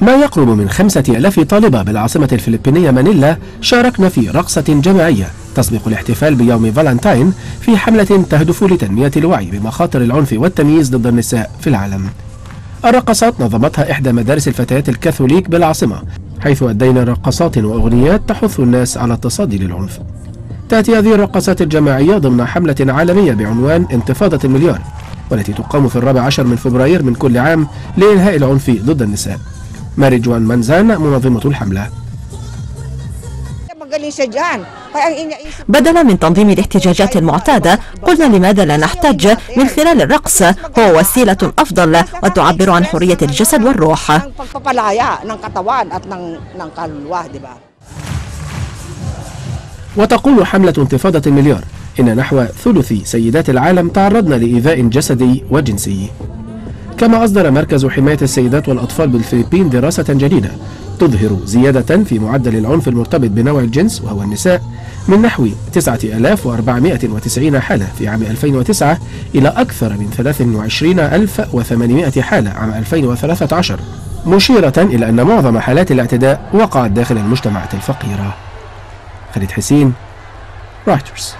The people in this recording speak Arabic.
ما يقرب من خمسة ألاف طالبة بالعاصمة الفلبينية مانيلا شاركن في رقصة جماعية تسبق الاحتفال بيوم فالنتاين في حملة تهدف لتنمية الوعي بمخاطر العنف والتمييز ضد النساء في العالم. الرقصات نظمتها إحدى مدارس الفتيات الكاثوليك بالعاصمة حيث أدينا رقصات وأغنيات تحث الناس على التصدي للعنف. تأتي هذه الرقصات الجماعية ضمن حملة عالمية بعنوان انتفاضة المليار والتي تقام في الرابع عشر من فبراير من كل عام لإنهاء العنف ضد النساء. ماري جوان منزان منظمة الحملة بدلا من تنظيم الاحتجاجات المعتادة قلنا لماذا لا نحتاج من خلال الرقص؟ هو وسيلة أفضل وتعبر عن حرية الجسد والروح. وتقول حملة انتفاضة المليار إن نحو ثلث سيدات العالم تعرضن لإيذاء جسدي وجنسي. كما أصدر مركز حماية السيدات والأطفال بالفلبين دراسة جديدة تظهر زيادة في معدل العنف المرتبط بنوع الجنس وهو النساء من نحو 9490 حالة في عام 2009 إلى أكثر من 23800 حالة عام 2013 مشيرة إلى أن معظم حالات الاعتداء وقعت داخل المجتمعات الفقيرة. خالد حسين رايترز